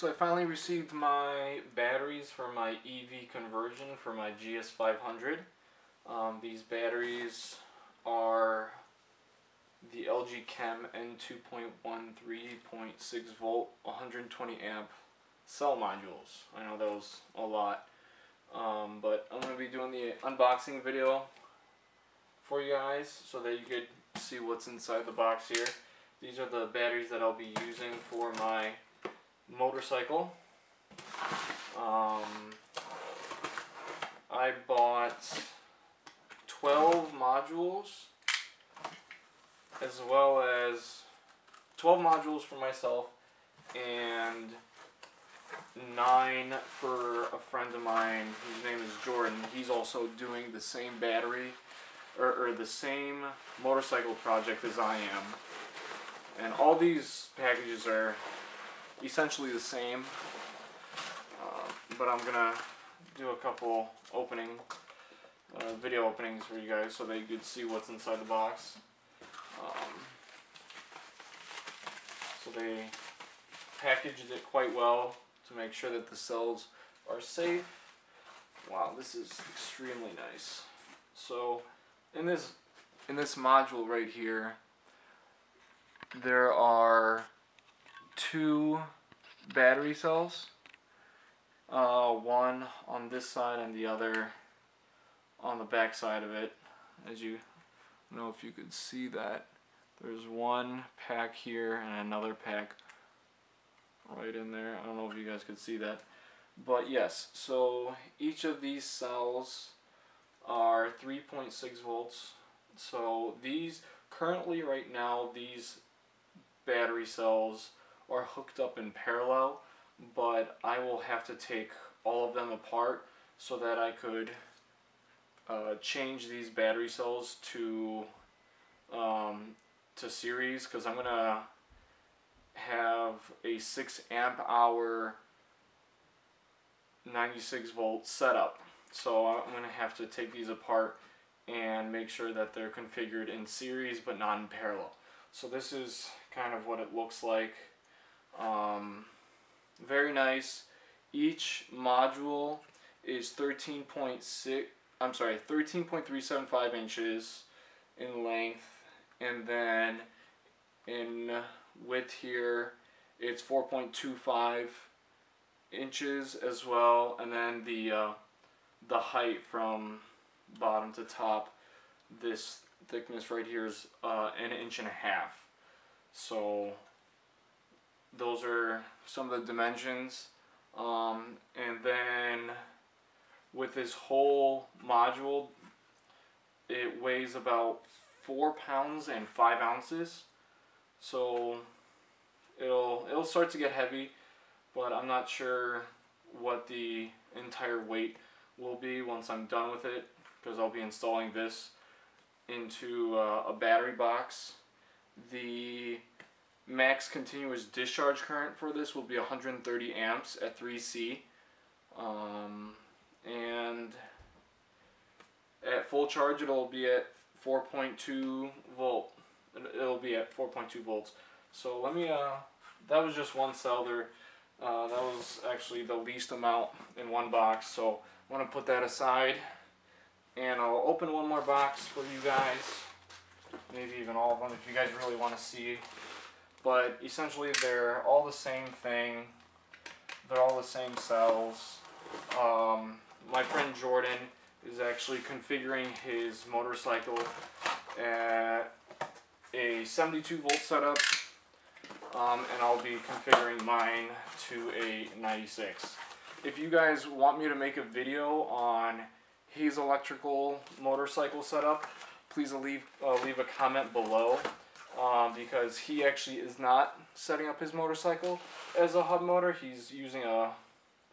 So I finally received my batteries for my EV conversion for my GS500. Um, these batteries are the LG Chem N2.13.6 volt 120 amp cell modules. I know that was a lot. Um, but I'm going to be doing the unboxing video for you guys so that you could see what's inside the box here. These are the batteries that I'll be using for my motorcycle. Um, I bought 12 modules as well as 12 modules for myself and nine for a friend of mine. His name is Jordan. He's also doing the same battery or, or the same motorcycle project as I am. And all these packages are essentially the same. Uh, but I'm gonna do a couple opening uh, video openings for you guys so you could see what's inside the box. Um, so they packaged it quite well to make sure that the cells are safe. Wow, this is extremely nice. So in this in this module right here, there are two battery cells. Uh, one on this side and the other on the back side of it. As you know if you could see that. There's one pack here and another pack right in there. I don't know if you guys could see that. But yes, so each of these cells are 3.6 volts. So these, currently right now, these battery cells are hooked up in parallel, but I will have to take all of them apart so that I could uh, change these battery cells to um, to series because I'm gonna have a 6 amp hour 96 volt setup. So I'm to have to take these apart and make sure that they're configured in series but not in parallel. So this is kind of what it looks like. Um, very nice. Each module is 13.6 I'm sorry 13.375 inches in length. And then in width here it's 4.25 inches as well. And then the uh, the height from bottom to top this thickness right here is uh, an inch and a half. So those are some of the dimensions um, and then with this whole module it weighs about four pounds and five ounces so it'll it'll start to get heavy, but I'm not sure what the entire weight will be once I'm done with it because I'll be installing this into uh, a battery box. The max continuous discharge current for this will be 130 amps at 3C. Um, and at full charge it'll be at 4.2 volt it'll be at 4.2 volts. So let me, uh, that was just one cell there. Uh, that was actually the least amount in one box. So I'm going to put that aside. And I'll open one more box for you guys. Maybe even all of them if you guys really want to see. But essentially they're all the same thing. They're all the same cells. Um, my friend Jordan is actually configuring his motorcycle at a 72 volt setup um, and I'll be configuring mine to a 96. If you guys want me to make a video on his electrical motorcycle setup, please leave, uh, leave a comment below um, because he actually is not setting up his motorcycle as a hub motor. He's using a,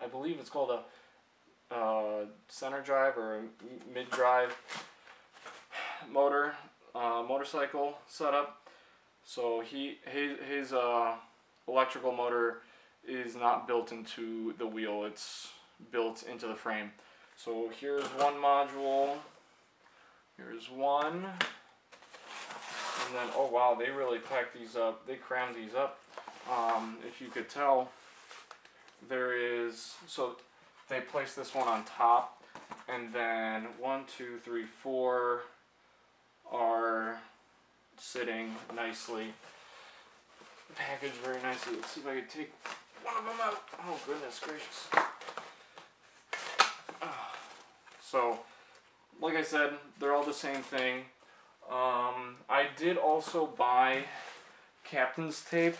I believe it's called a uh, center drive or mid drive motor uh, motorcycle setup. So he his, his uh, electrical motor is not built into the wheel, it's built into the frame. So here's one module, here's one, and then, oh wow, they really packed these up, they crammed these up. Um, if you could tell, there is so they place this one on top. And then one two three four are sitting nicely. Packaged very nicely. Let's see if i can take one of them out. Oh goodness gracious. So like i said they're all the same thing um, i did also buy Kapton tape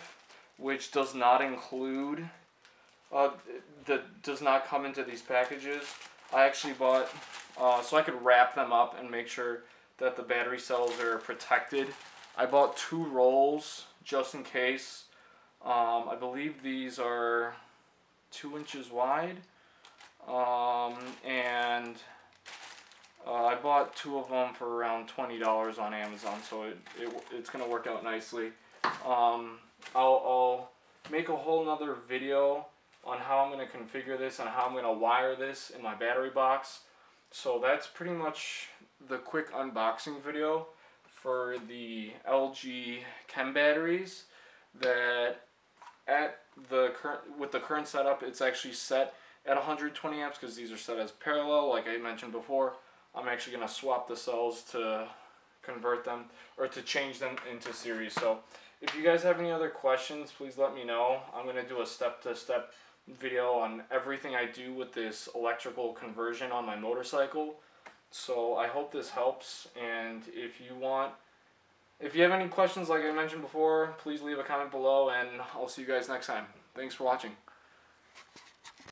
which does not include uh, that does not come into these packages. I actually bought uh, so I could wrap them up and make sure that the battery cells are protected. I bought two rolls just in case. Um, I believe these are two inches wide. Um, and uh, I bought two of them for around $20 on Amazon, so it, it, it's going to work out nicely. Um, I'll, I'll make a whole nother video on how I'm going to configure this and how I'm going to wire this in my battery box. So that's pretty much the quick unboxing video for the LG Chem batteries that at the current with the current setup it's actually set at 120 amps because these are set as parallel like I mentioned before I'm actually going to swap the cells to convert them or to change them into series so if you guys have any other questions, please let me know. I'm going to do a step-to-step -step video on everything I do with this electrical conversion on my motorcycle. So I hope this helps, and if you want, if you have any questions like I mentioned before, please leave a comment below, and I'll see you guys next time. Thanks for watching.